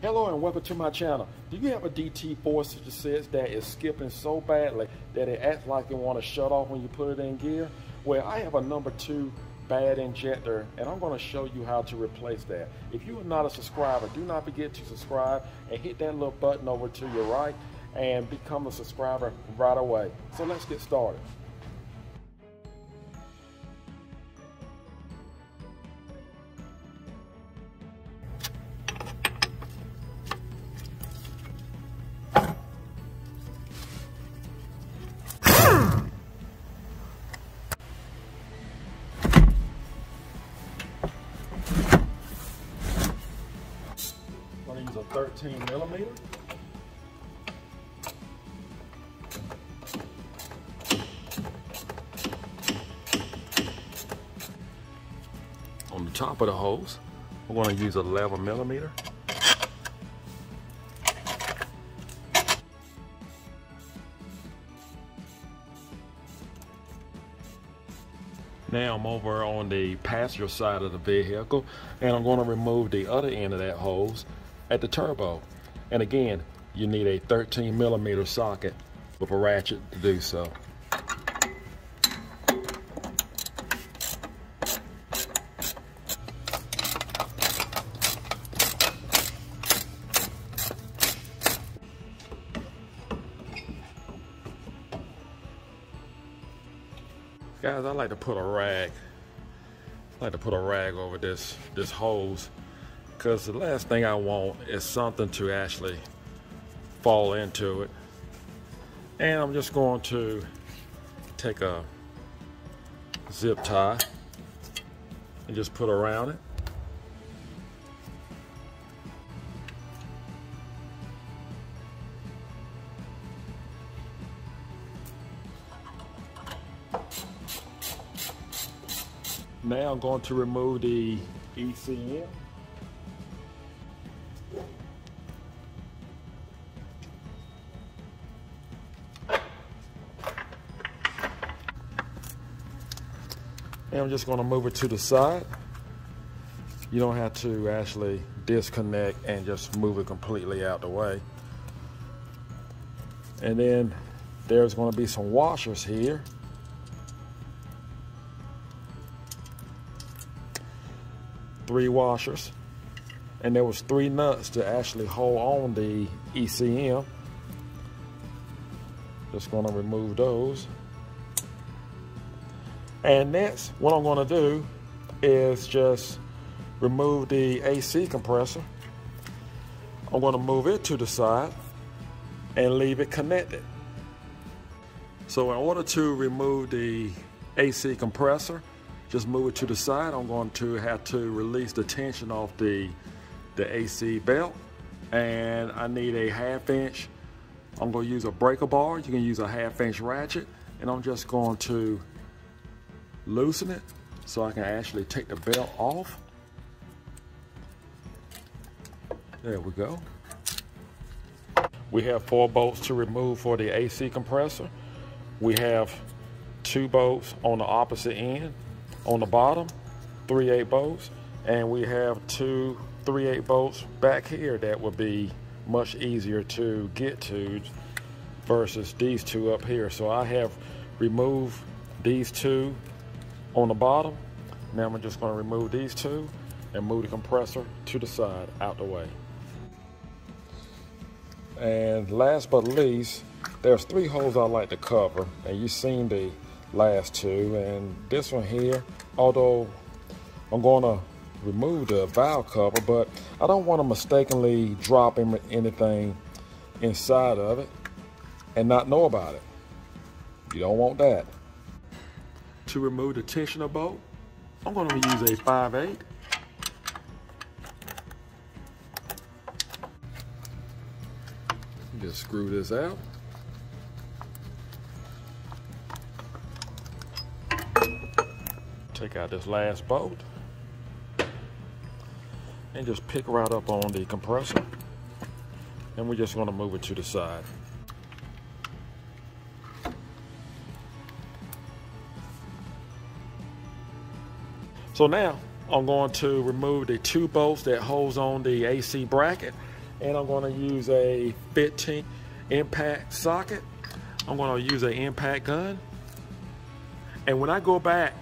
Hello and welcome to my channel. Do you have a DT466 that is skipping so badly that it acts like it want to shut off when you put it in gear? Well, I have a number two bad injector and I'm going to show you how to replace that. If you are not a subscriber, do not forget to subscribe and hit that little button over to your right and become a subscriber right away. So let's get started. 13 millimeter. On the top of the hose, we're going to use 11 millimeter. Now I'm over on the passenger side of the vehicle and I'm going to remove the other end of that hose at the turbo. And again, you need a 13 millimeter socket with a ratchet to do so. Guys, I like to put a rag. I like to put a rag over this this hose because the last thing I want is something to actually fall into it. And I'm just going to take a zip tie and just put around it. Now I'm going to remove the ECM. And I'm just going to move it to the side. You don't have to actually disconnect and just move it completely out the way. And then there's going to be some washers here. Three washers. And there was three nuts to actually hold on the ECM. Just going to remove those. And next, what I'm gonna do is just remove the AC compressor. I'm gonna move it to the side and leave it connected. So in order to remove the AC compressor, just move it to the side. I'm going to have to release the tension off the, the AC belt. And I need a half inch. I'm gonna use a breaker bar. You can use a half inch ratchet. And I'm just going to loosen it so I can actually take the belt off. There we go. We have four bolts to remove for the AC compressor. We have two bolts on the opposite end. On the bottom, 3 8 bolts. And we have two 3 8 bolts back here that would be much easier to get to versus these two up here. So I have removed these two on the bottom. Now I'm just going to remove these two and move the compressor to the side out the way. And last but least, there's three holes I like to cover and you've seen the last two and this one here, although I'm going to remove the valve cover, but I don't want to mistakenly drop in anything inside of it and not know about it. You don't want that. To remove the tensioner bolt, I'm going to use a 5/8. Just screw this out. Take out this last bolt and just pick right up on the compressor and we're just going to move it to the side. So now I'm going to remove the two bolts that holds on the AC bracket and I'm going to use a 15 impact socket. I'm going to use an impact gun. And when I go back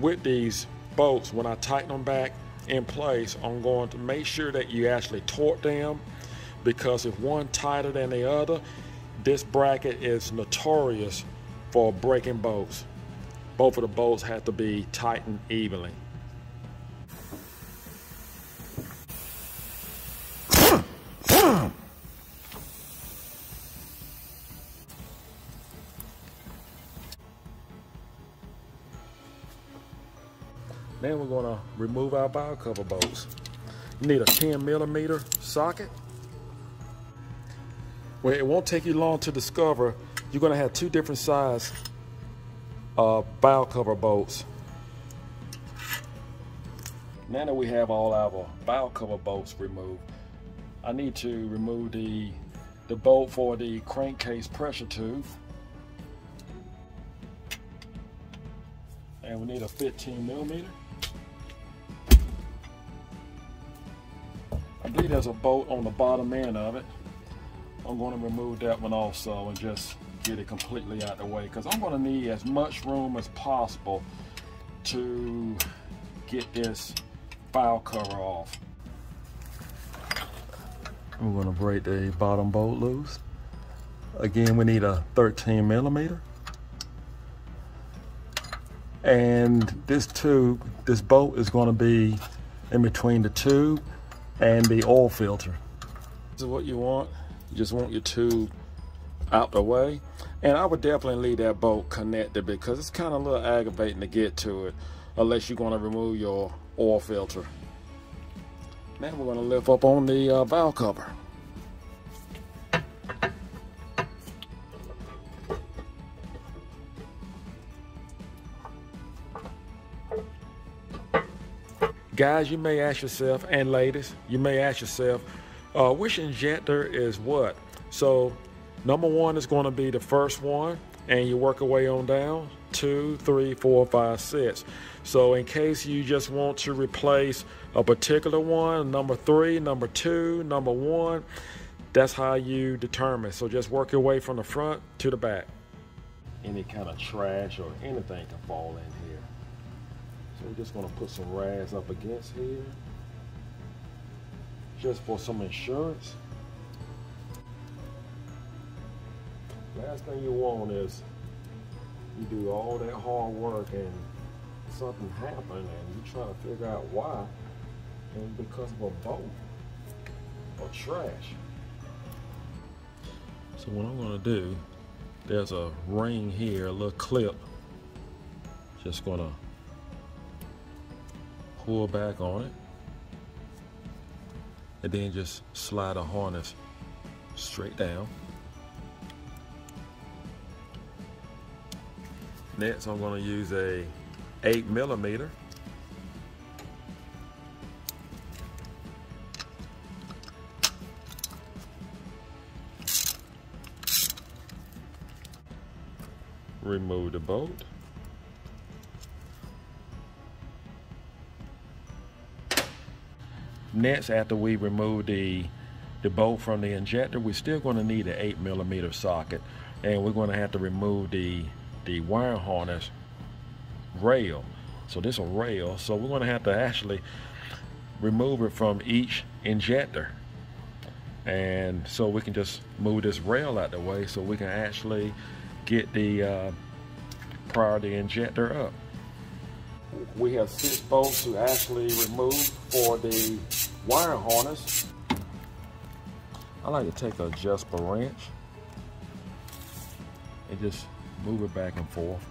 with these bolts, when I tighten them back in place, I'm going to make sure that you actually torque them because if one tighter than the other, this bracket is notorious for breaking bolts. Both of the bolts have to be tightened evenly. Then we're gonna remove our valve cover bolts. You need a 10 millimeter socket. Well, it won't take you long to discover you're gonna have two different size uh, valve cover bolts. Now that we have all our bow cover bolts removed, I need to remove the, the bolt for the crankcase pressure tube. And we need a 15 millimeter. I believe there's a bolt on the bottom end of it. I'm going to remove that one also and just get it completely out of the way because I'm going to need as much room as possible to get this valve cover off. I'm going to break the bottom bolt loose. Again, we need a 13 millimeter. And this tube, this bolt is going to be in between the tube and the oil filter. This is what you want. You just want your tube out of the way. And I would definitely leave that bolt connected because it's kind of a little aggravating to get to it unless you're going to remove your oil filter. Now we're going to lift up on the uh, valve cover. Guys, you may ask yourself, and ladies, you may ask yourself, uh, which injector is what? So number one is going to be the first one, and you work your way on down. Two, three, four, five, six. So in case you just want to replace a particular one, number three, number two, number one, that's how you determine. So just work your way from the front to the back. Any kind of trash or anything can fall in here. So we're just gonna put some rags up against here. Just for some insurance. Last thing you want is you do all that hard work and something happen and you try to figure out why and because of a bolt or trash. So what I'm gonna do, there's a ring here, a little clip. Just gonna pull back on it and then just slide a harness straight down. Next, I'm going to use a 8 millimeter. Remove the bolt. Next, after we remove the, the bolt from the injector, we're still going to need an 8 millimeter socket. And we're going to have to remove the the wire harness rail. So this a rail, so we're gonna have to actually remove it from each injector. And so we can just move this rail out the way so we can actually get the uh, priority injector up. We have six bolts to actually remove for the wire harness. I like to take a Jasper wrench and just move it back and forth.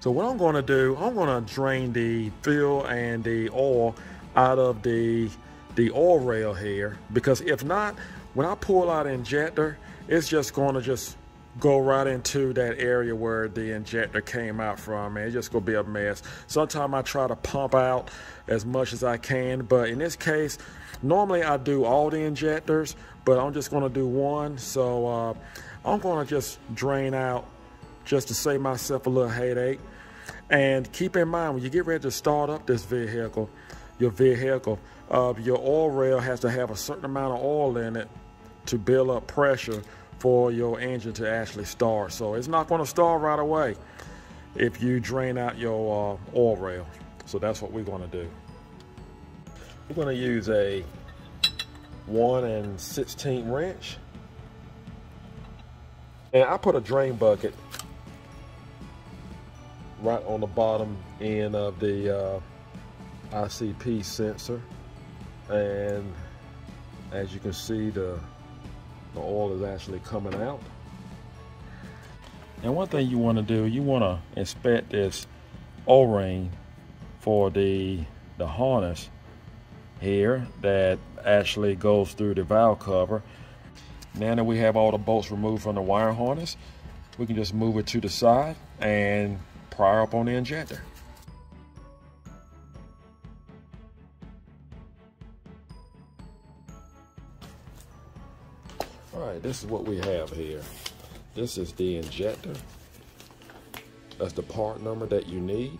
So what I'm going to do, I'm going to drain the fuel and the oil out of the the oil rail here because if not, when I pull out injector, it's just going to just go right into that area where the injector came out from and it's just gonna be a mess. Sometimes I try to pump out as much as I can, but in this case, normally I do all the injectors, but I'm just gonna do one. So uh, I'm gonna just drain out just to save myself a little headache. And keep in mind, when you get ready to start up this vehicle, your vehicle, uh, your oil rail has to have a certain amount of oil in it to build up pressure for your engine to actually start. So it's not going to start right away if you drain out your uh, oil rail. So that's what we're going to do. We're going to use a 1 and 16 wrench. And I put a drain bucket right on the bottom end of the uh, ICP sensor. And as you can see, the, the oil is actually coming out. And one thing you want to do, you want to inspect this O-ring for the, the harness here that actually goes through the valve cover. Now that we have all the bolts removed from the wire harness, we can just move it to the side and pry up on the injector. All right, this is what we have here. This is the injector. That's the part number that you need.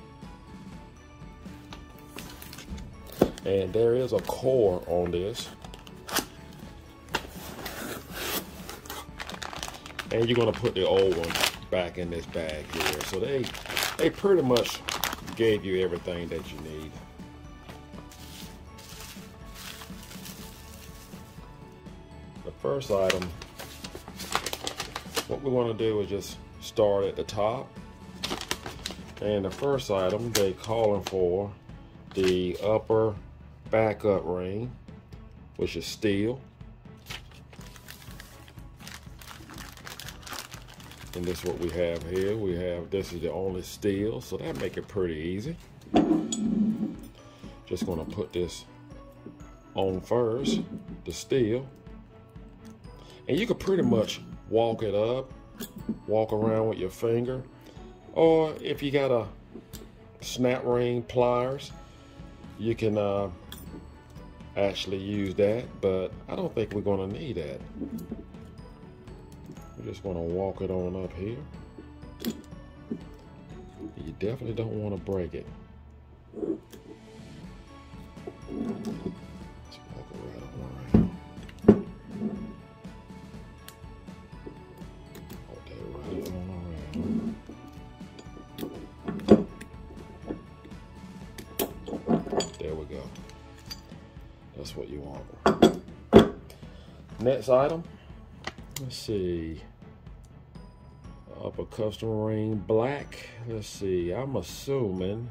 And there is a core on this. And you're gonna put the old one back in this bag here. So they they pretty much gave you everything that you need. The first item, what we want to do is just start at the top. And the first item, they calling for the upper backup ring, which is steel. And this is what we have here. We have, this is the only steel, so that make it pretty easy. Just gonna put this on first, the steel. And you can pretty much walk it up, walk around with your finger. Or if you got a snap ring pliers, you can uh, actually use that, but I don't think we're gonna need that. Just gonna walk it on up here. You definitely don't wanna break it. That's what you want. Next item. Let's see. Upper custom ring black. Let's see. I'm assuming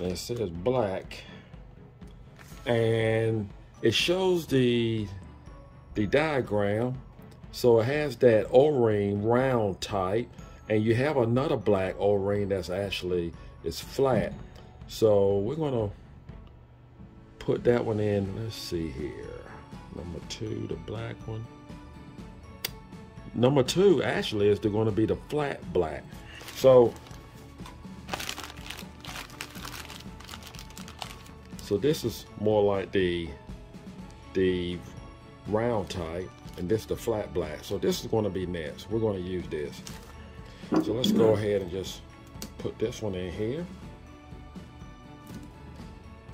it says black. And it shows the the diagram. So it has that O-ring round type. And you have another black O-ring that's actually is flat. So we're gonna put that one in. Let's see here. Number two, the black one. Number two actually is going to be the flat black. So, so this is more like the the round type, and this is the flat black. So this is going to be next. We're going to use this. So let's go ahead and just put this one in here.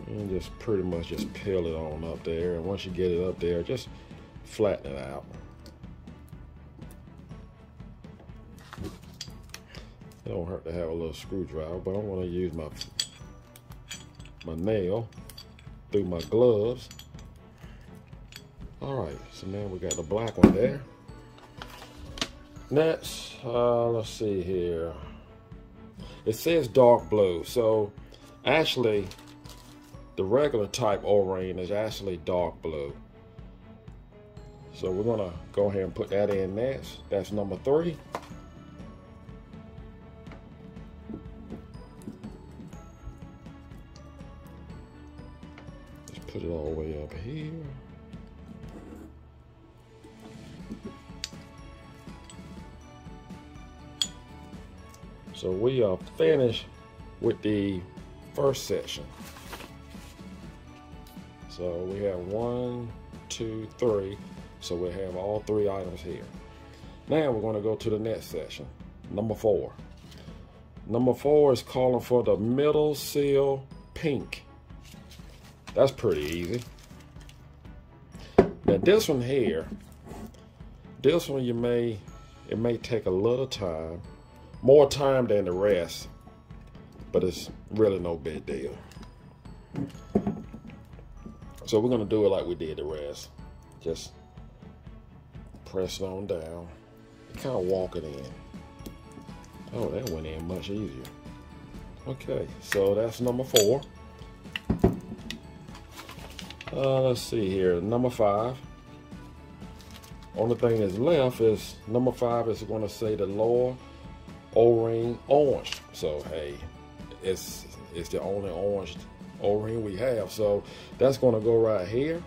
And just pretty much just peel it on up there. And once you get it up there, just flatten it out. Don't hurt to have a little screwdriver, but I want to use my my nail through my gloves. All right, so now we got the black one there. Next, uh, let's see here. It says dark blue, so actually the regular type O-ring is actually dark blue. So we're gonna go ahead and put that in next. That's number three. Put it all the way up here. So we are finished with the first section. So we have one, two, three. So we have all three items here. Now we're going to go to the next section, number four. Number four is calling for the middle seal pink. That's pretty easy. Now this one here, this one you may, it may take a little time, more time than the rest, but it's really no big deal. So we're gonna do it like we did the rest. Just press it on down, kind of walk it in. Oh, that went in much easier. Okay, so that's number four. Uh, let's see here, number five. Only thing that's left is number five is going to say the lower O-ring orange. So hey, it's it's the only orange O-ring we have. So that's going to go right here.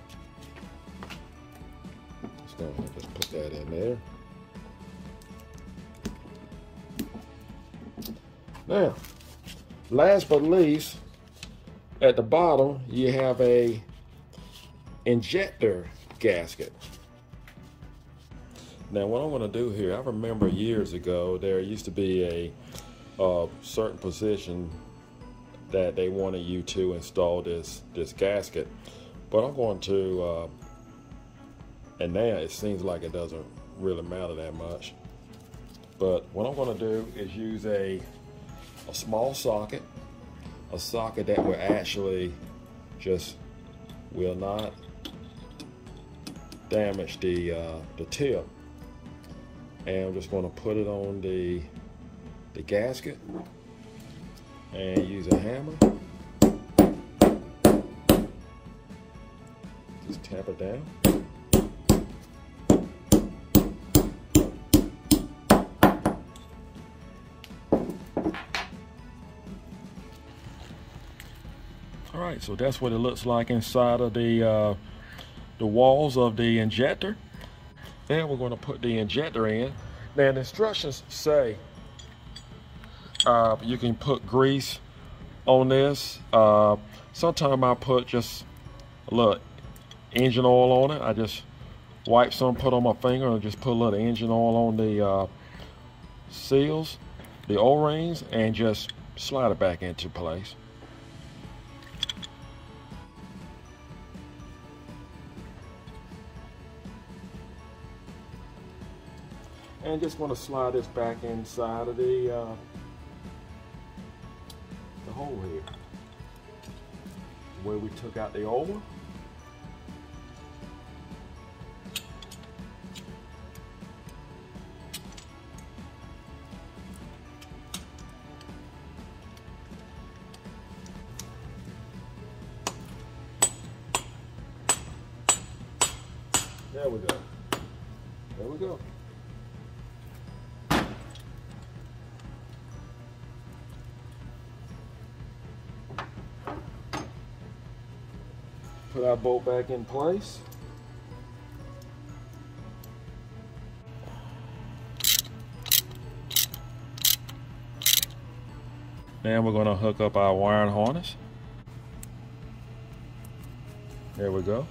Just going to just put that in there. Now, last but least, at the bottom, you have a injector gasket. Now, what I'm going to do here, I remember years ago, there used to be a, a certain position that they wanted you to install this, this gasket. But I'm going to, uh, and now it seems like it doesn't really matter that much. But what I'm going to do is use a, a small socket, a socket that will actually just will not damage the, uh, the tip. And I'm just going to put it on the the gasket and use a hammer. Just tap it down. All right so that's what it looks like inside of the uh, the walls of the injector then we're going to put the injector in. Now the instructions say uh, you can put grease on this. Uh, Sometimes I put just a little engine oil on it. I just wipe some, put on my finger, and just put a little engine oil on the uh, seals, the O-rings, and just slide it back into place. And just want to slide this back inside of the uh, the hole here where we took out the old one. Bolt back in place. Now we're going to hook up our wiring harness. There we go.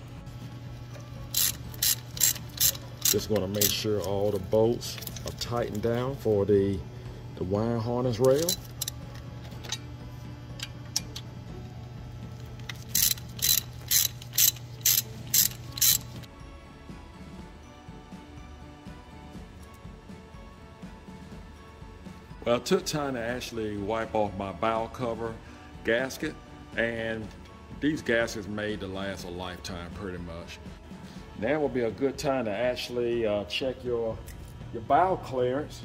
Just going to make sure all the bolts are tightened down for the, the wiring harness rail. It took time to actually wipe off my bow cover gasket, and these gaskets made to last a lifetime pretty much. Now will be a good time to actually uh, check your, your bow clearance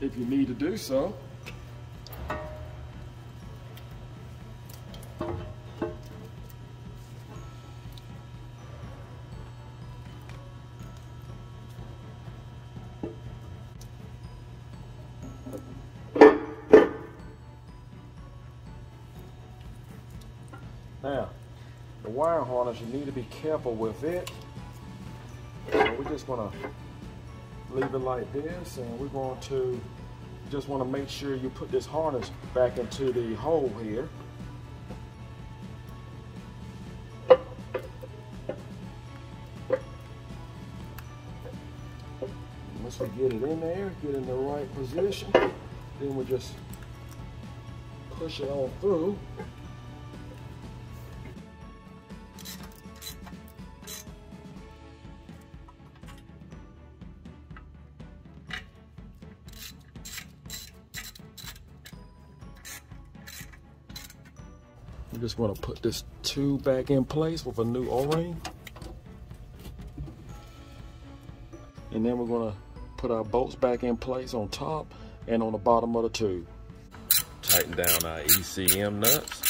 if you need to do so. You need to be careful with it. So we're just gonna leave it like this and we're going to just want to make sure you put this harness back into the hole here. Once we get it in there, get in the right position, then we just push it on through. Just going to put this tube back in place with a new O-ring. And then we're going to put our bolts back in place on top and on the bottom of the tube. Tighten down our ECM nuts.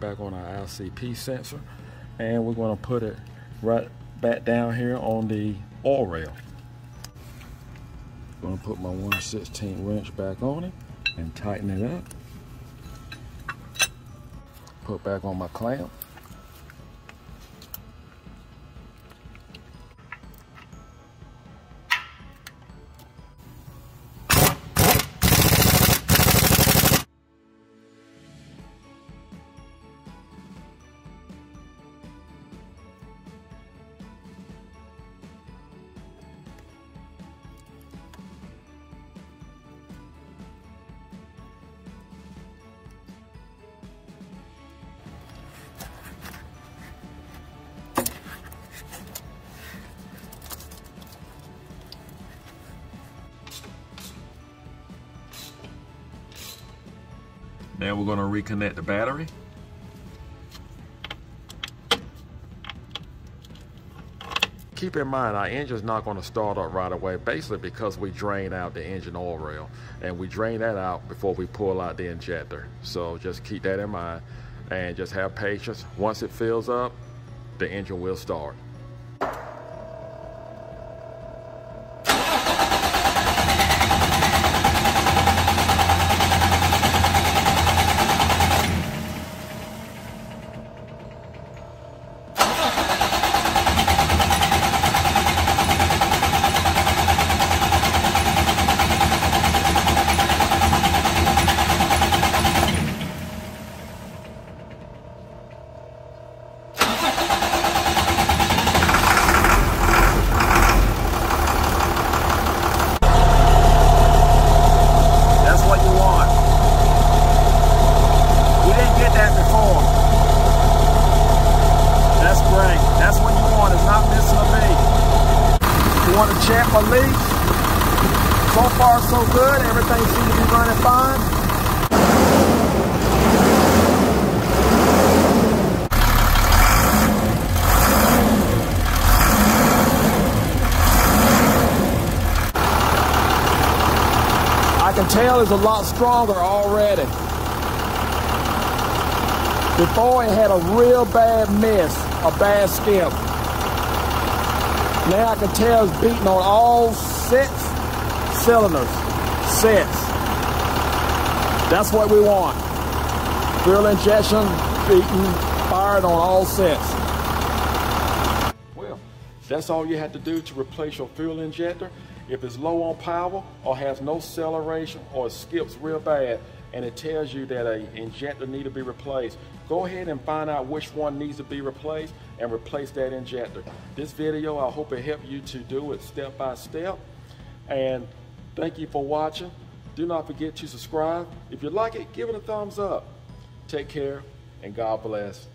Back on our ICP sensor and we're going to put it right back down here on the oil rail. I'm going to put my 1 16 wrench back on it and tighten it up. Put back on my clamp. Going to reconnect the battery. Keep in mind, our engine's not going to start up right away, basically because we drain out the engine oil rail. And we drain that out before we pull out the injector. So just keep that in mind and just have patience. Once it fills up, the engine will start. So good. Everything seems to be running fine. I can tell it's a lot stronger already. Before it had a real bad miss, a bad skip. Now I can tell it's beating on all six cylinders. Six. That's what we want. Fuel injection beating, fired on all six. Well, that's all you have to do to replace your fuel injector. If it's low on power or has no acceleration or skips real bad and it tells you that an injector need to be replaced, go ahead and find out which one needs to be replaced and replace that injector. This video, I hope it helped you to do it step by step. And thank you for watching. Do not forget to subscribe. If you like it, give it a thumbs up. Take care and God bless.